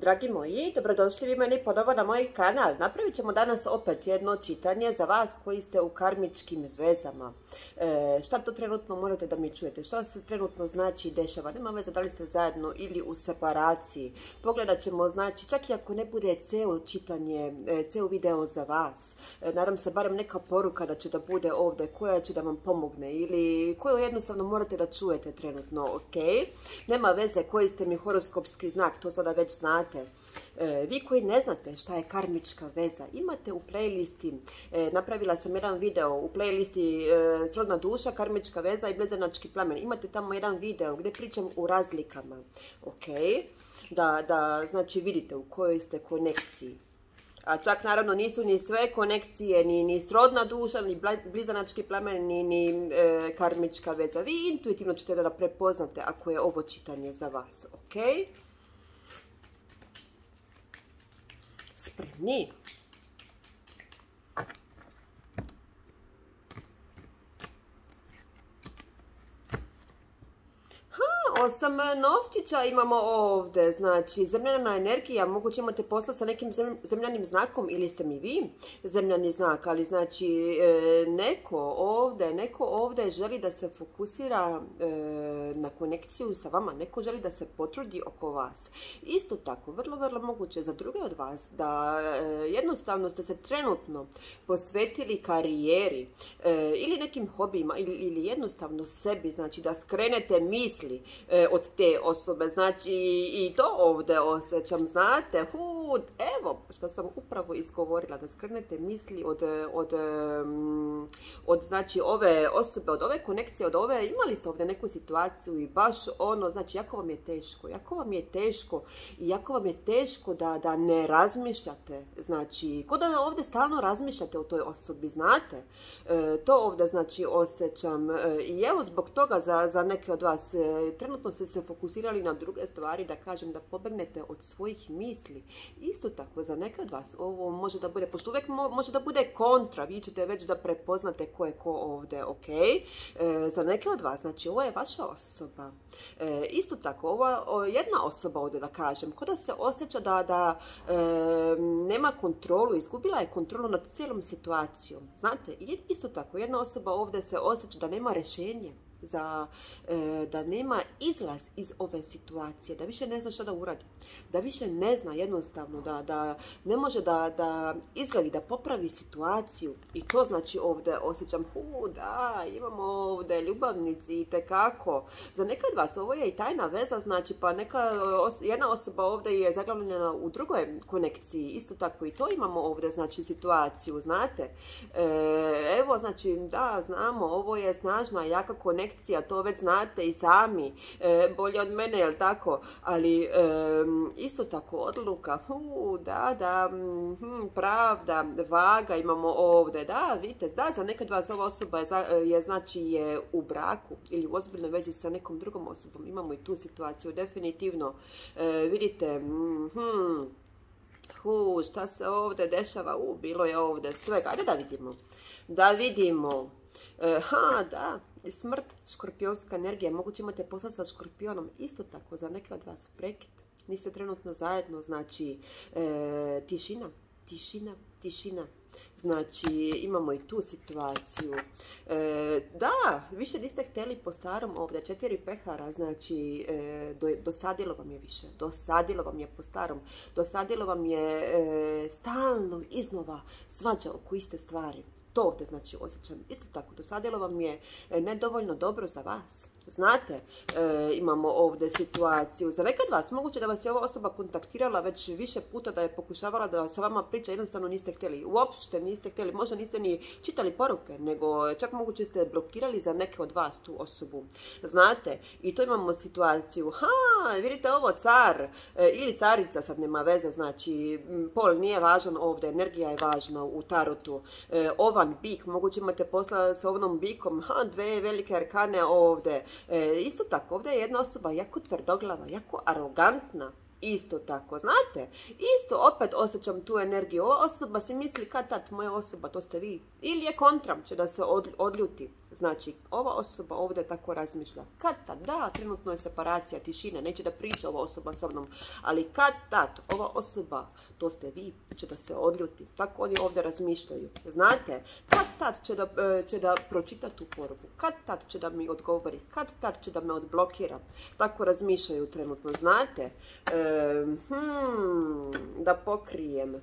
Dragi moji, dobrodošli vi meni ponovo na moj kanal. Napravit ćemo danas opet jedno čitanje za vas koji ste u karmičkim vezama. E, šta to trenutno morate da mi čujete? Šta se trenutno znači dešava? Nema veze da li ste zajedno ili u separaciji. Pogledat ćemo, znači, čak i ako ne bude ceo čitanje, e, ceo video za vas. E, nadam se barem neka poruka da će da bude ovdje koja će da vam pomogne ili koju jednostavno morate da čujete trenutno, ok? Nema veze koji ste mi horoskopski znak, to sada već znate znate. E, vi koji ne znate šta je karmička veza, imate u playlisti, e, napravila sam jedan video u playlisti e, Srodna duša, karmička veza i blizanački plamen. Imate tamo jedan video gdje pričam o razlikama. Ok, da, da znači vidite u kojoj ste konekciji. A čak naravno nisu ni sve konekcije, ni, ni srodna duša, ni blizanački plamen, ni, ni karmička veza. Vi intuitivno ćete da prepoznate ako je ovo čitanje za vas, ok? espremer osam novčića imamo ovdje, znači zemljana energija, moguće imate posla sa nekim zemljanim znakom ili ste mi vi zemljani znak, ali znači e, neko ovdje, neko ovdje želi da se fokusira e, na konekciju sa vama, neko želi da se potrudi oko vas. Isto tako, vrlo, vrlo moguće za druge od vas da e, jednostavno ste se trenutno posvetili karijeri ili nekim hobijima ili, jednostavno sebi, znači da skrenete misli E, od te osobe. Znači i to ovdje osjećam, znate, hud, evo što sam upravo izgovorila, da skrenete misli od, od, od znači ove osobe, od ove konekcije, od ove, imali ste ovdje neku situaciju i baš ono, znači jako vam je teško, jako vam je teško i jako vam je teško da, da ne razmišljate, znači, ko da ovdje stalno razmišljate o toj osobi, znate, e, to ovdje znači osjećam. E, i evo zbog toga za, za neke od vas trenutno ste se fokusirali na druge stvari, da kažem da pobegnete od svojih misli. Isto tako, za neke od vas ovo može da bude, pošto uvijek može da bude kontra, vi ćete već da prepoznate ko je ko ovdje, ok? E, za neke od vas, znači ovo je vaša osoba. E, isto tako, ova jedna osoba ovdje da kažem, ko da se osjeća da, da e, nema kontrolu, izgubila je kontrolu nad cijelom situacijom. Znate, isto tako, jedna osoba ovdje se osjeća da nema rješenje za, e, da nema izlaz iz ove situacije, da više ne zna što da uradi, da više ne zna jednostavno, da, da ne može da, da izgledi, da popravi situaciju i to znači ovdje osjećam, hu, da, imamo ovdje ljubavnici i tekako. Za neka od vas ovo je i tajna veza, znači pa neka jedna osoba ovdje je zaglavljena u drugoj konekciji, isto tako i to imamo ovdje, znači situaciju, znate. E, evo, znači, da, znamo, ovo je snažna, jaka konekcija projekcija, to već znate i sami, e, bolje od mene, jel tako? Ali isto tako odluka, hu, da, da, hm, pravda, vaga imamo ovdje, da, vidite, da, za nekad vas ova osoba je, znači je u braku ili u ozbiljnoj vezi sa nekom drugom osobom, imamo i tu situaciju, definitivno, e, vidite, hm, hu, šta se ovdje dešava, u, bilo je ovdje svega, ajde da vidimo, da vidimo, e, ha, da, smrt, škorpionska energija, moguće imate posla sa škorpionom, isto tako za neke od vas prekid, niste trenutno zajedno, znači e, tišina, tišina, tišina. Znači, imamo i tu situaciju. E, da, više niste htjeli po starom ovdje, četiri pehara, znači, dosadilo vam je više, dosadilo vam je po starom, dosadilo vam je stalno iznova svađa oko iste stvari. To ovdje znači osjećam. Isto tako, dosadilo vam je e, nedovoljno dobro za vas. Znate, e, imamo ovdje situaciju. Za nekad vas, moguće da vas je ova osoba kontaktirala već više puta da je pokušavala da sa vama priča, jednostavno niste htjeli. Uopšte niste htjeli, možda niste ni čitali poruke, nego čak moguće ste blokirali za neke od vas tu osobu. Znate, i to imamo situaciju. Ha, vidite ovo, car e, ili carica, sad nema veze, znači pol nije važan ovdje, energija je važna u tarotu. E, ovan, bik, moguće imate posla sa ovnom bikom, ha, dve velike arkane ovdje. E, isto tako, ovdje je jedna osoba jako tvrdoglava, jako arogantna. Isto tako, znate? Isto opet osjećam tu energiju. Ova osoba se misli kad tad moja osoba, to ste vi. Ili je kontram, će da se odljuti. Znači, ova osoba ovdje tako razmišlja. Kad tad, da, trenutno je separacija, tišina, neće da priča ova osoba sa mnom, ali kad tad, ova osoba, to ste vi, će da se odljuti. Tako oni ovdje razmišljaju. Znate, kad tad će da, e, će da pročita tu poruku, kad tad će da mi odgovori, kad tad će da me odblokira. Tako razmišljaju trenutno, znate. hmm, da pokrijem.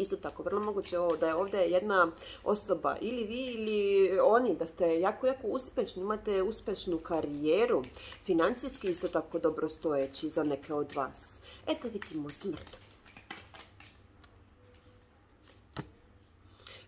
Isto tako, vrlo moguće ovo da je ovdje jedna osoba ili vi ili oni, da ste jako, jako uspješni, imate uspješnu karijeru, financijski isto tako dobro stojeći za neke od vas. Eto vidimo smrt.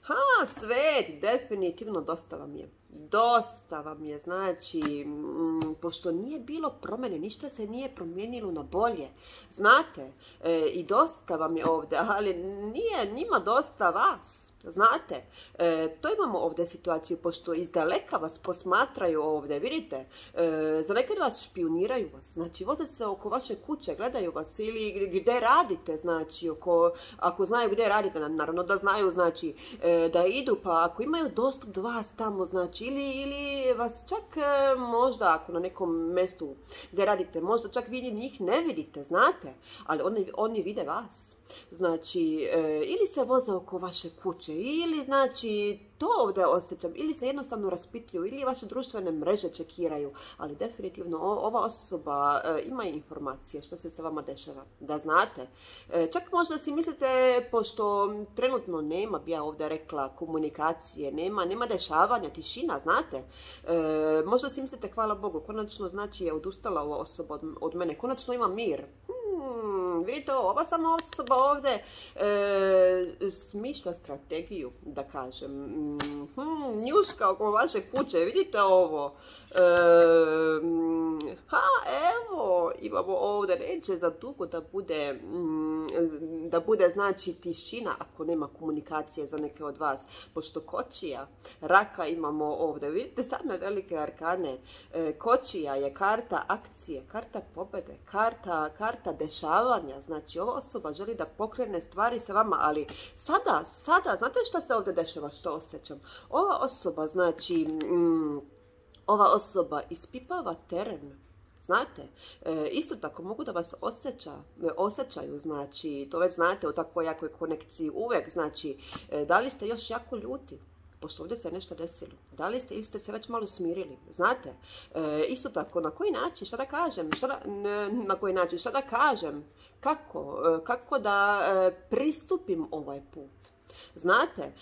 Ha, svet, definitivno dosta vam je. Dosta vam je, znači, mm, pošto nije bilo promjene, ništa se nije promijenilo na bolje. Znate, e, i dosta vam je ovdje, ali nije njima dosta vas. Znate, e, to imamo ovdje situaciju, pošto iz daleka vas posmatraju ovdje, vidite, e, za nekad vas špioniraju vas, znači voze se oko vaše kuće, gledaju vas ili gdje radite, znači, oko, ako znaju gdje radite, naravno da znaju, znači, e, da idu, pa ako imaju dostup do vas tamo, znači, ili, ili vas čak e, možda, ako na nekom mjestu gdje radite, možda čak vi njih ne vidite, znate, ali oni, oni vide vas. Znači, e, ili se voze oko vaše kuće, ili znači to ovdje osjećam, ili se jednostavno raspitljuju, ili vaše društvene mreže čekiraju, ali definitivno ova osoba e, ima informacije što se sa vama dešava, da znate. E, čak možda si mislite, pošto trenutno nema, bi ja ovdje rekla, komunikacije, nema, nema dešavanja, tišina, znate. možda si mislite, hvala Bogu, konačno znači je odustala ova osoba od, mene, konačno ima mir. Hmm, vidite, ova sama osoba ovdje e, smišlja strategiju, da kažem. Hmm, njuška oko vaše kuće, vidite ovo. E, ha, evo, imamo ovdje, neće za dugo da bude, mm, da bude znači tišina ako nema komunikacije za neke od vas. Pošto kočija, raka imamo ovdje, vidite same velike arkane. E, kočija je karta akcije, karta pobede, karta, karta dešavanja. Znači, ova osoba želi da pokrene stvari sa vama, ali sada, sada, znate što se ovdje dešava, što osjećam? Ova osoba, znači, mm, ova osoba ispipava teren. Znate, e, isto tako mogu da vas osjeća, e, osjećaju, znači, to već znate u takvoj jakoj konekciji uvek, znači, e, da li ste još jako ljuti? Pošto ovdje se nešto desilo. Da li ste ili ste se već malo smirili? Znate, e, isto tako, na koji način, šta da kažem, na koji način, šta da kažem, kako, e, kako da e, pristupim ovaj put. Znate,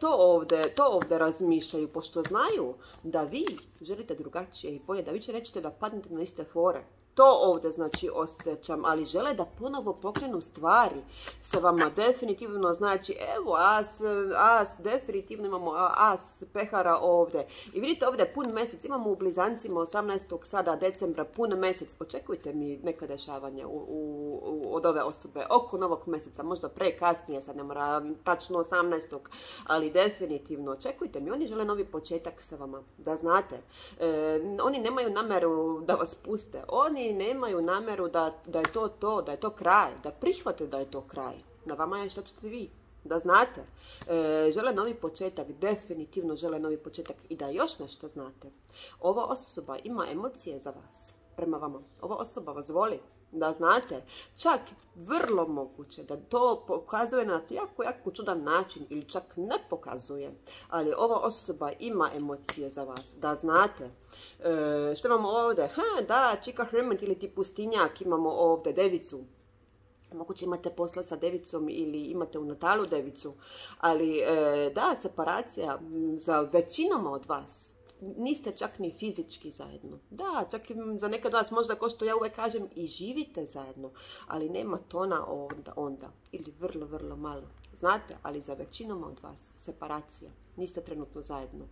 to ovdje, to ovdje razmišljaju, pošto znaju da vi želite drugačije i bolje, da vi će da padnete na iste fore. To ovdje znači osjećam, ali žele da ponovo pokrenu stvari sa vama. Definitivno znači, evo as, as, definitivno imamo as pehara ovdje. I vidite ovdje pun mjesec, imamo u blizancima 18. sada decembra pun mjesec. Očekujte mi neka dešavanja u, od ove osobe oko novog mjeseca, možda pre kasnije, sad ne mora tačno 18. Ali definitivno očekujte mi, oni žele novi početak sa vama, da znate. E, oni nemaju nameru da vas puste, oni nemaju namjeru da, da je to to, da je to kraj, da prihvate da je to kraj. Na vama je što ćete vi da znate. E, žele novi početak, definitivno žele novi početak i da još nešto znate. Ova osoba ima emocije za vas, prema vama. Ova osoba vas voli, da znate, čak vrlo moguće da to pokazuje na jako, jako čudan način ili čak ne pokazuje, ali ova osoba ima emocije za vas, da znate. E, što imamo ovdje? Ha, da, čika hermit ili ti pustinjak, imamo ovdje devicu. Moguće imate posla sa devicom ili imate u natalu devicu, ali e, da, separacija za većinom od vas niste čak ni fizički zajedno. Da, čak i za nekad vas možda, ko što ja uvijek kažem, i živite zajedno, ali nema tona onda, onda ili vrlo, vrlo malo. Znate, ali za većinom od vas separacija niste trenutno zajedno.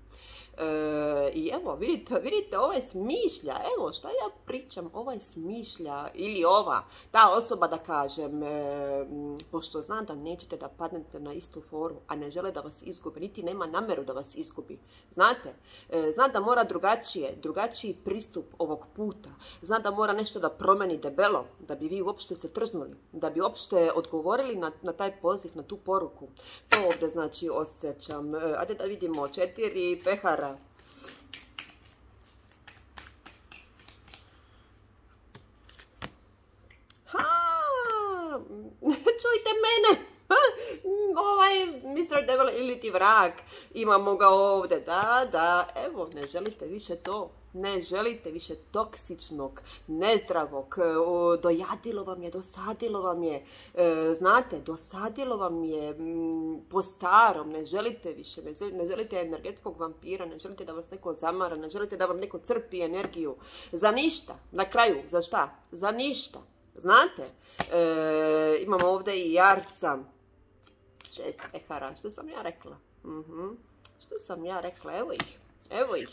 E, I evo, vidite, vidite, ovaj smišlja, evo, šta ja pričam, ovaj smišlja, ili ova, ta osoba da kažem, e, pošto znam da nećete da padnete na istu foru, a ne žele da vas izgubi, niti nema nameru da vas izgubi. Znate, e, zna da mora drugačije, drugačiji pristup ovog puta, zna da mora nešto da promeni debelo, da bi vi uopšte se trznuli, da bi uopšte odgovorili na, na taj poziv, na tu poruku. To ovdje znači osjećam. E, ajde da vidimo, četiri pehara. Ha, čujte mene, ovaj Mr. Devil ili ti vrag, imamo ga ovdje, da, da, evo, ne želite više to, ne želite više toksičnog, nezdravog, e, dojadilo vam je, dosadilo vam je, e, znate, dosadilo vam je po starom, ne želite više, ne želite energetskog vampira, ne želite da vas neko zamara, ne želite da vam neko crpi energiju, za ništa, na kraju, za šta? Za ništa, znate, e, imamo ovdje i jarca, šest pehara, što sam ja rekla? Mhm. Što sam ja rekla? Evo ih. Evo ih.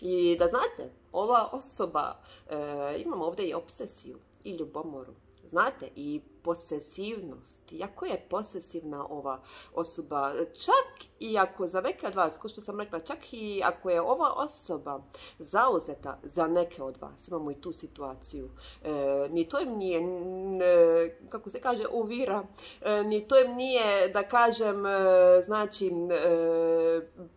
I da znate, ova osoba, e, imamo ovdje i obsesiju i ljubomoru. Znate, i posesivnost. Iako je posesivna ova osoba, čak i ako za neke od vas, ko što sam rekla, čak i ako je ova osoba zauzeta za neke od vas, imamo i tu situaciju, e, ni to im nije, kako se kaže, uvira, e, ni to im nije, da kažem, e, znači,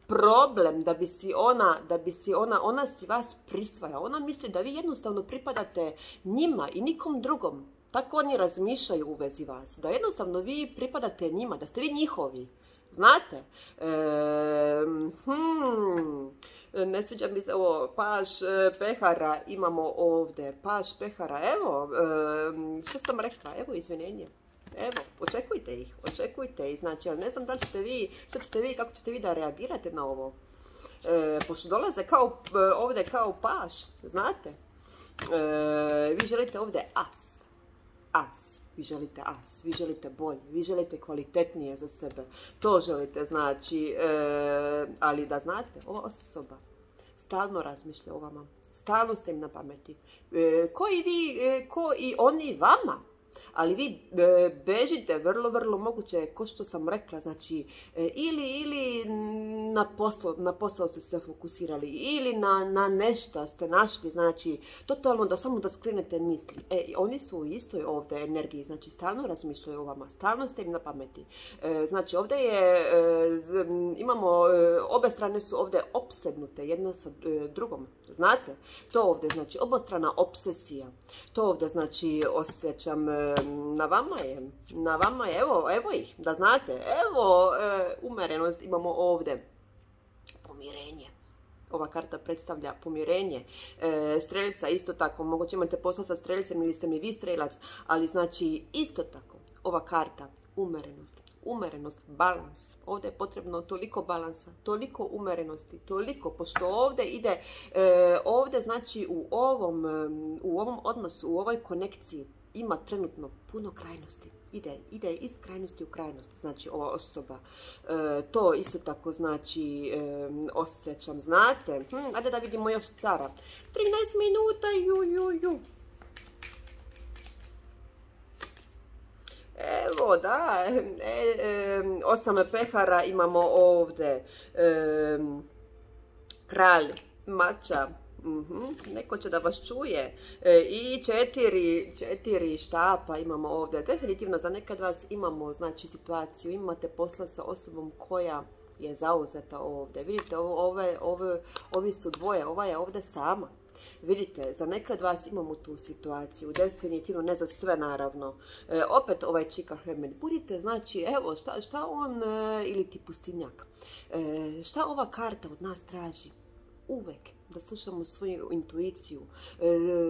problem da bi si ona, da bi si ona, ona si vas prisvaja, ona misli da vi jednostavno pripadate njima i nikom drugom. Tako oni razmišljaju u vezi vas. Da jednostavno vi pripadate njima, da ste vi njihovi. Znate? hmm, ne sviđa mi se ovo, paš e, pehara imamo ovdje. Paš pehara, evo, što sam rekla, evo izvinjenje. Evo, očekujte ih, očekujte ih. Znači, ali ne znam da li ćete vi, što ćete vi, kako ćete vi da reagirate na ovo. E, pošto dolaze kao, e, ovdje kao paš, znate. vi želite ovdje as as. Vi želite as, vi želite bolje, vi želite kvalitetnije za sebe. To želite, znači, e, ali da znate, ova osoba stalno razmišlja o vama. Stalno ste im na pameti. E, ko i vi, e, ko i oni vama ali vi e, bežite vrlo, vrlo moguće, ko što sam rekla, znači e, ili, ili na, poslo, na posao ste se fokusirali, ili na, na nešto ste našli, znači totalno da samo da skrenete misli. E, oni su u istoj ovdje energiji, znači stalno razmišljaju o vama, stalno ste im na pameti. E, znači ovdje je, imamo, obe strane su ovdje opsednute jedna sa drugom, znate? To ovdje znači obostrana obsesija, to ovdje znači osjećam na vama je, na vama je, evo, evo ih, da znate, evo e, umerenost imamo ovdje. Pomirenje. Ova karta predstavlja pomirenje. E, strelica isto tako, moguće imate posao sa strelicom ili ste mi vi strelac, ali znači isto tako, ova karta, umerenost, umerenost, balans. Ovdje je potrebno toliko balansa, toliko umerenosti, toliko, pošto ovdje ide, e, ovdje znači u ovom, u ovom odnosu, u ovoj konekciji, ima trenutno puno krajnosti. Ide, ide iz krajnosti u krajnost, znači ova osoba. E, to isto tako znači e, osjećam, znate. Hm, ajde da vidimo još cara. 13 minuta, ju, ju, ju. Evo, da, e, e, osam pehara imamo ovdje. E, kralj, mača, Mhm, neko će da vas čuje. E, I četiri, četiri štapa imamo ovdje. Definitivno za nekad vas imamo znači, situaciju, imate posla sa osobom koja je zauzeta ovdje. Vidite, ove, ove, ovi su dvoje, ova je ovdje sama. Vidite, za nekad vas imamo tu situaciju, definitivno, ne za sve naravno. E, opet ovaj čika Hermen, budite, znači, evo, šta, šta on, e, ili ti pustinjak, e, šta ova karta od nas traži? Uvek da slušamo svoju intuiciju. E,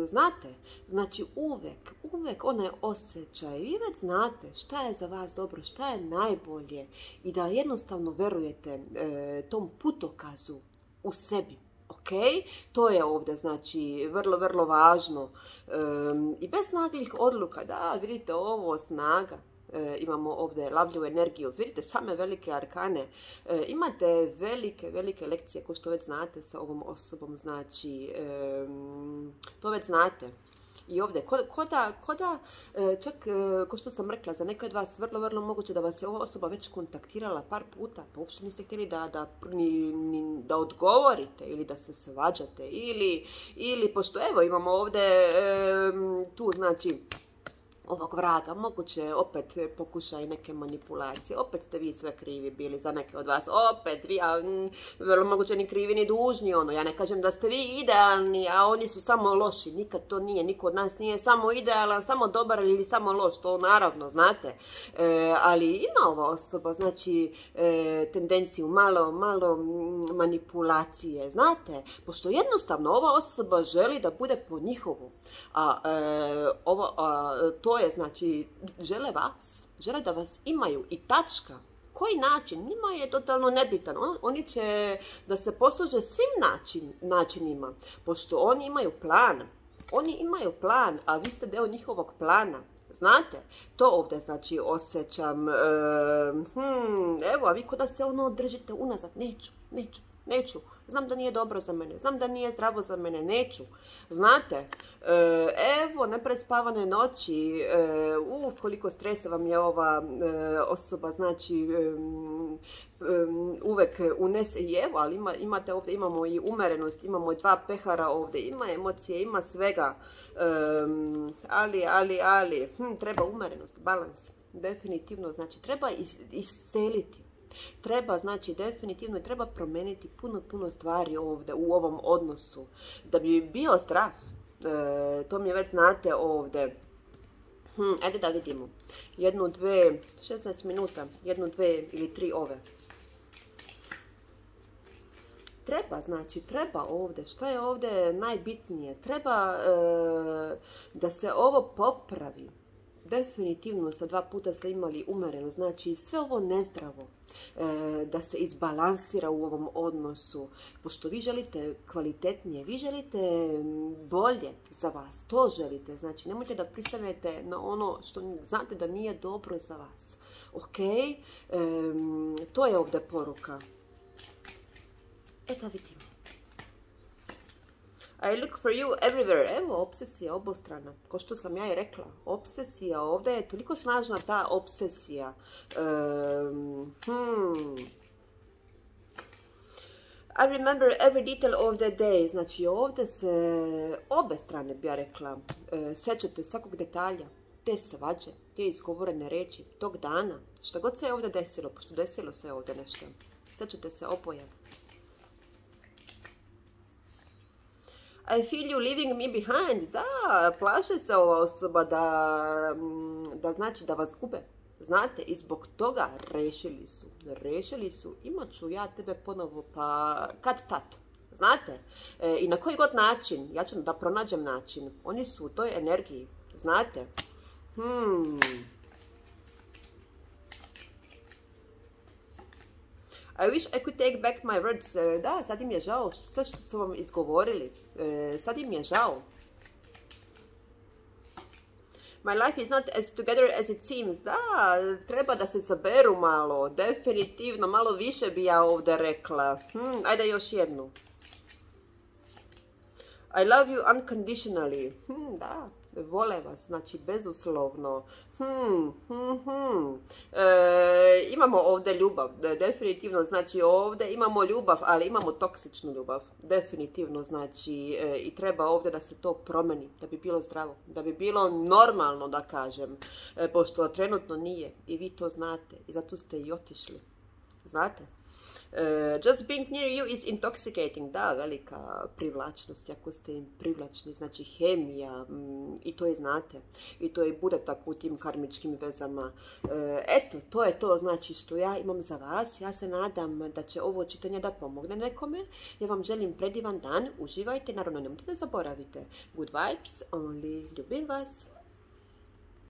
znate, znači uvek, uvek onaj osjećaj, vi već znate šta je za vas dobro, šta je najbolje i da jednostavno verujete e, tom putokazu u sebi. Ok, to je ovdje znači vrlo, vrlo važno. E, I bez naglih odluka, da, vidite ovo, snaga, E, imamo ovdje lavljivu energiju. Vidite, same velike arkane. E, imate velike, velike lekcije, ko što već znate sa ovom osobom, znači, to već znate. I ovdje, ko, da, e, čak, ko što sam rekla, za neke od vas vrlo, vrlo moguće da vas je ova osoba već kontaktirala par puta, pa uopšte niste htjeli da odgovorite ili da se svađate ili, ili pošto evo imamo ovdje tu znači ovog vraga, moguće opet pokušaj neke manipulacije, opet ste vi sve krivi bili za neke od vas, opet vi, a vrlo moguće ni krivi ni dužni, ono, ja ne kažem da ste vi idealni, a oni su samo loši, nikad to nije, niko od nas nije samo idealan, samo dobar ili samo loš, to naravno, znate, e, ali ima ova osoba, znači, e, tendenciju malo, malo manipulacije, znate, pošto jednostavno ova osoba želi da bude po njihovu, a, e, ovo, to je, znači, žele vas, žele da vas imaju i tačka. Koji način? Njima je totalno nebitan. oni će da se posluže svim način, načinima, pošto oni imaju plan. Oni imaju plan, a vi ste deo njihovog plana. Znate, to ovdje znači osjećam, hm, evo, a vi kod da se ono držite unazad, neću, neću, neću. Znam da nije dobro za mene, znam da nije zdravo za mene, neću. Znate, e, evo, neprespavane noći, e, u, koliko stresa vam je ova e, osoba, znači, uvek unese, i evo, ali imate ovdje, imamo i umerenost, imamo i dva pehara ovdje, ima emocije, ima svega, ali, ali, ali, hm, treba umerenost, balans, definitivno, znači, treba isceliti Treba, znači, definitivno treba promijeniti puno, puno stvari ovdje u ovom odnosu. Da bi bio zdrav, e, to mi već znate ovdje, Hm, ajde da vidimo. Jednu, dve, 16 minuta, jednu, dve ili tri ove. Treba, znači, treba ovdje. Šta je ovdje najbitnije? Treba e, da se ovo popravi definitivno sa dva puta ste imali umereno, znači sve ovo nezdravo, e, da se izbalansira u ovom odnosu, pošto vi želite kvalitetnije, vi želite bolje za vas, to želite, znači nemojte da pristanete na ono što znate da nije dobro za vas, ok, to je ovdje poruka. E da vidimo. I look for you everywhere. Evo, obsesija obostrana. Ko što sam ja i rekla. Obsesija ovdje je toliko snažna ta obsesija. hmm. I remember every detail of the day. Znači ovdje se obe strane bi ja rekla. E, sećate svakog detalja. Te svađe, te izgovorene reči, tog dana. Šta god se je ovdje desilo, pošto desilo se ovdje nešto. Sećate se opoja. I feel you leaving me behind. Da, plaše se ova osoba da, mm, da znači da vas gube. Znate, i zbog toga rešili su. Rešili su, imat ću ja tebe ponovo, pa kad tat. Znate, e, i na koji god način, ja ću da pronađem način. Oni su u toj energiji, znate. Hmm, I wish I could take back my words. E, da, sad im je žao. Sve što su vam izgovorili. E, sad im je žao. My life is not as together as it seems. Da, treba da se saberu malo. Definitivno, malo više bi ja ovdje rekla. Hmm, ajde još jednu. I love you unconditionally. Hmm, da, vole vas, znači bezuslovno. Hmm, hmm, hmm. E, imamo ovdje ljubav, definitivno, znači ovdje imamo ljubav, ali imamo toksičnu ljubav, definitivno, znači e, i treba ovdje da se to promeni, da bi bilo zdravo, da bi bilo normalno, da kažem, e, pošto trenutno nije i vi to znate i zato ste i otišli, znate? Uh, just being near you is intoxicating. Da, velika privlačnost, ako ste im privlačni, znači hemija mm, i to je znate. I to je bude tako u tim karmičkim vezama. Uh, eto, to je to znači što ja imam za vas. Ja se nadam da će ovo čitanje da pomogne nekome. Ja vam želim predivan dan. Uživajte, naravno nemojte da zaboravite. Good vibes, only ljubim vas.